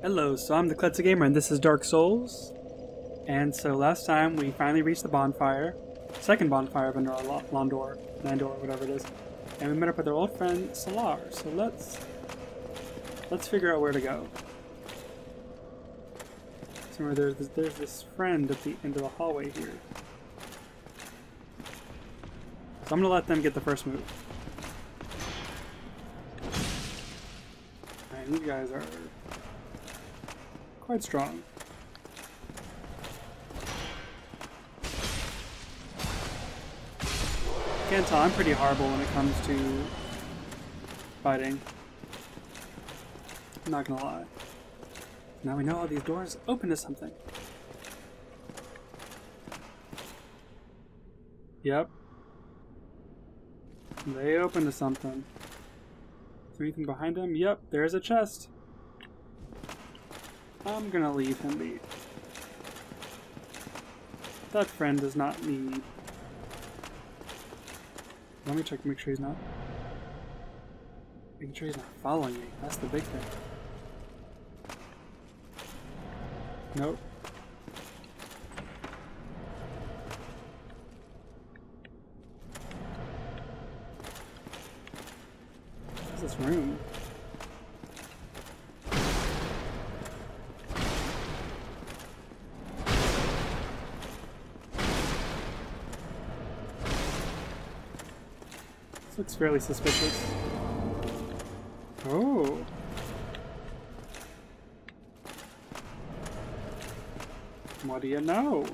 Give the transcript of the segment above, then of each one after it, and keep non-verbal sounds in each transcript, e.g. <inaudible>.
Hello, so I'm the Clutzy Gamer and this is Dark Souls. And so last time we finally reached the bonfire, second bonfire of Endor, Londor, Landor, whatever it is, and we met up with our old friend Solaire. So let's let's figure out where to go. So there's this, there's this friend at the end of the hallway here. So I'm gonna let them get the first move. Man, these guys are quite strong. Can't tell, I'm pretty horrible when it comes to fighting. I'm not gonna lie. Now we know all these doors open to something. Yep. They open to something. Is there anything behind them? Yep, there's a chest. I'm gonna leave him be. That friend does not need. Let me check, to make sure he's not. Making sure he's not following me. That's the big thing. Nope. This room? Looks fairly suspicious. Oh. What do you know?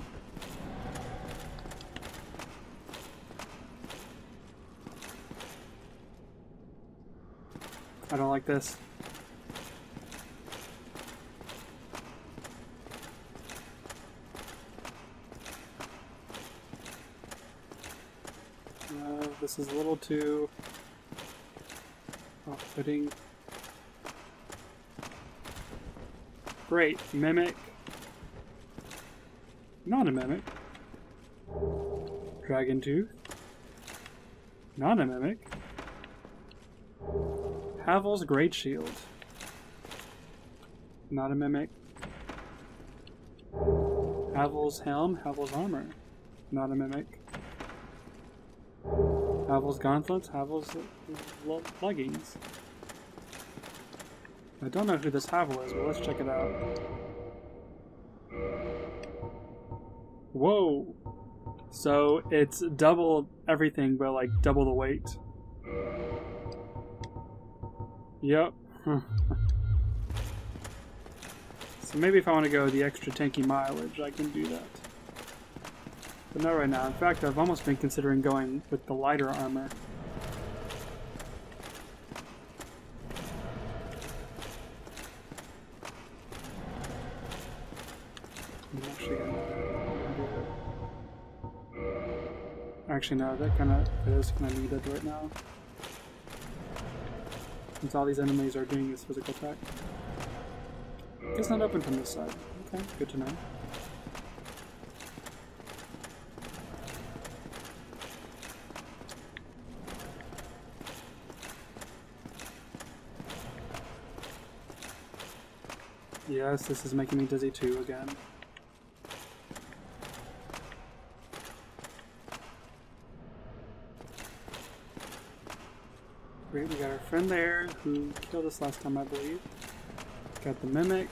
I don't like this. Uh, this is a little too off-putting. Great, mimic. Not a mimic. Dragon Tooth. Not a mimic. Havel's Great Shield. Not a mimic. Havel's Helm, Havel's Armor. Not a mimic. Havel's Gauntlets, Havel's Leggings. I don't know who this Havel is, but let's check it out. Whoa! So it's double everything, but like double the weight. Yep. <laughs> so maybe if I want to go the extra tanky mileage, I can do that. But not right now. In fact, I've almost been considering going with the lighter armor. Actually, no, that kind of is kind of needed right now. Since all these enemies are doing this physical attack. It's not open from this side. Okay, good to know. Yes, this is making me dizzy too again. Great, we got our friend there who killed us last time, I believe. Got the mimic.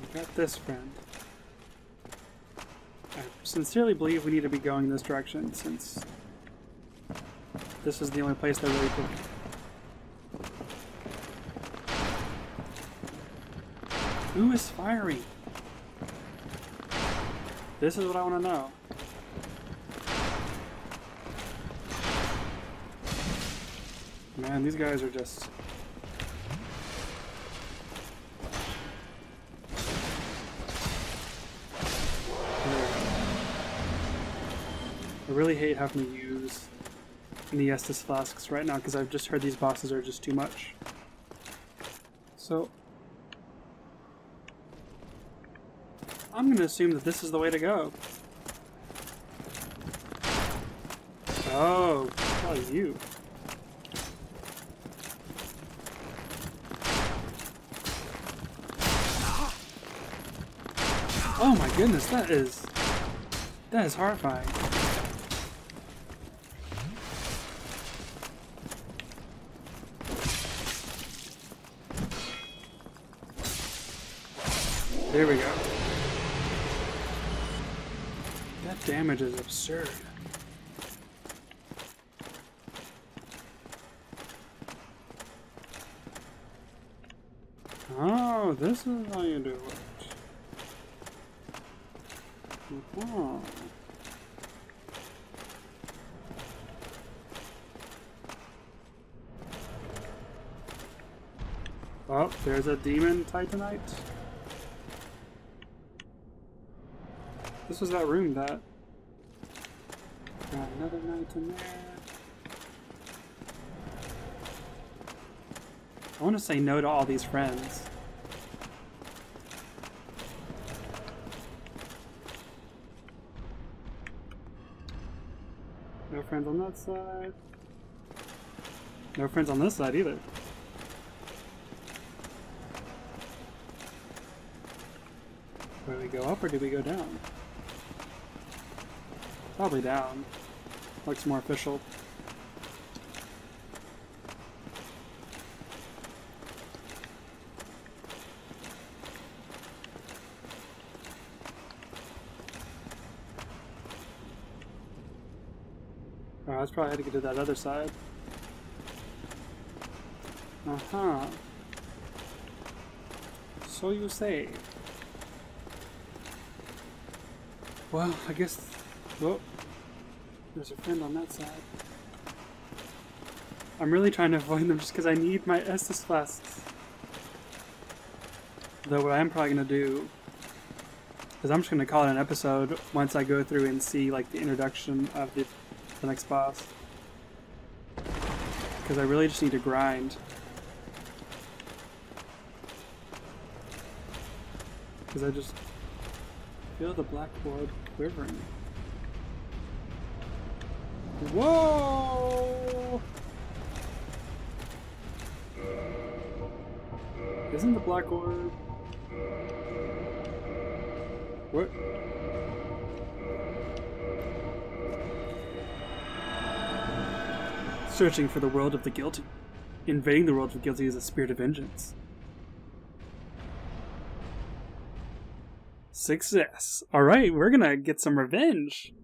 We got this friend. I sincerely believe we need to be going this direction since this is the only place that really Who is firing? This is what I want to know. Man, these guys are just... I really hate having to use the Estus flasks right now because I've just heard these bosses are just too much. So... I'm going to assume that this is the way to go. Oh, probably you. Oh my goodness, that is... That is horrifying. There we go. Damage is absurd. Oh, this is how you do it. Uh-huh. Oh, there's a demon titanite. This was that room that... Got another knight in there. I want to say no to all these friends. No friends on that side. No friends on this side either. Where do we go up or do we go down? Probably down. Looks more official. Oh, I was probably had to get to that other side. Uh-huh. So you say. Well, I guess... Oh, there's a friend on that side. I'm really trying to avoid them just because I need my Estus flasks. Though what I'm probably going to do is I'm just going to call it an episode once I go through and see like the introduction of the, the next boss. Because I really just need to grind. Because I just feel the black blood quivering. Whoa! Isn't the black orb? What? Searching for the world of the guilty. Invading the world of the guilty is a spirit of vengeance. Success. Alright, we're gonna get some revenge.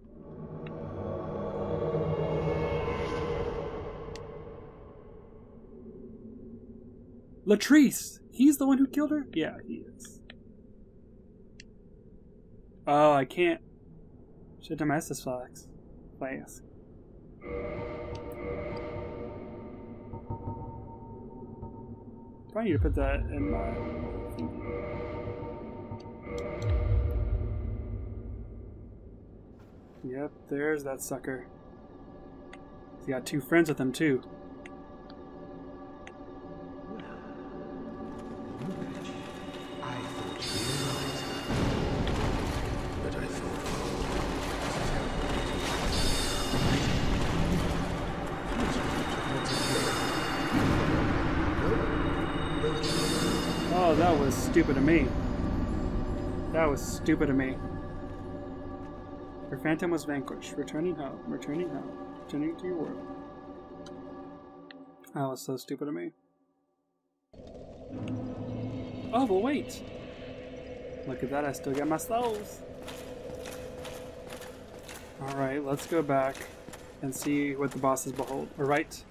Lautrec! He's the one who killed her? Yeah, he is. Oh, I can't. Should flags. Flask. Probably need to put that in my. Yep, there's that sucker. He's got two friends with him too. That was stupid of me. That was stupid of me. Your phantom was vanquished. Returning home. Returning home. Returning to your world. That was so stupid of me. Oh, but wait! Look at that, I still got my souls! Alright, let's go back and see what the bosses behold. Alright.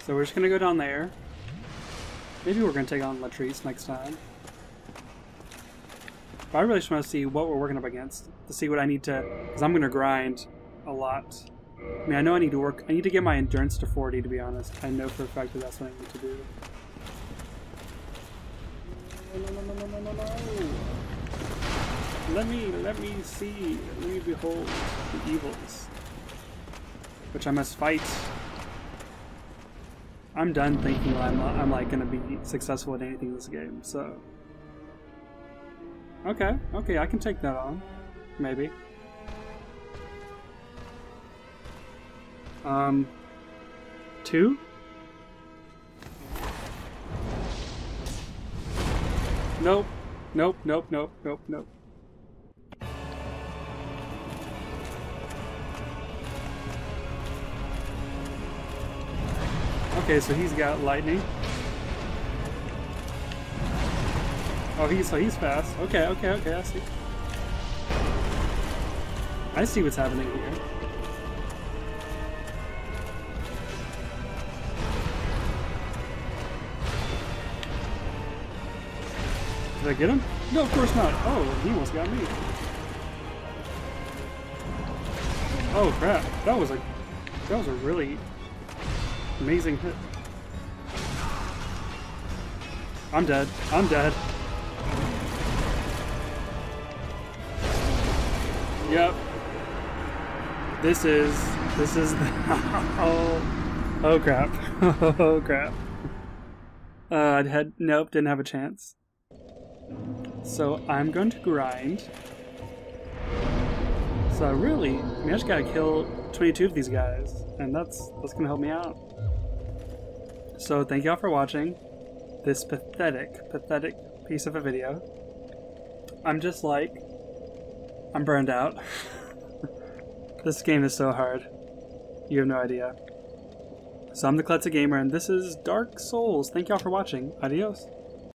So we're just gonna go down there. Maybe we're gonna take on Lautrec next time. But I really just want to see what we're working up against. To see what I need to... Because I'm gonna grind a lot. I mean, I know I need to work... I need to get my endurance to 40, to be honest. I know for a fact that that's what I need to do. No, no, no. Let me, let me see, let me behold the evils, which I must fight. I'm done thinking I'm, I'm like gonna be successful at anything in this game, so. Okay, okay, I can take that on. Maybe. Um, two? Nope. Nope, nope, nope, nope, nope. Okay, so he's got lightning. Oh, he's so he's fast. Okay, okay, okay. I see. I see what's happening here. Did I get him? No, of course not. Oh, he almost got me. Oh crap! That was a that was a really amazing hit. I'm dead. I'm dead. Yep. This is this is the <laughs> oh oh crap <laughs> oh crap. Uh, I had nope didn't have a chance. So I'm going to grind. So really, I mean, I just gotta kill 22 of these guys, and that's that's gonna help me out. So thank y'all for watching this pathetic, pathetic piece of a video. I'm just like I'm burned out. <laughs> this game is so hard. You have no idea. So I'm the Clutzy Gamer, and this is Dark Souls. Thank y'all for watching. Adios.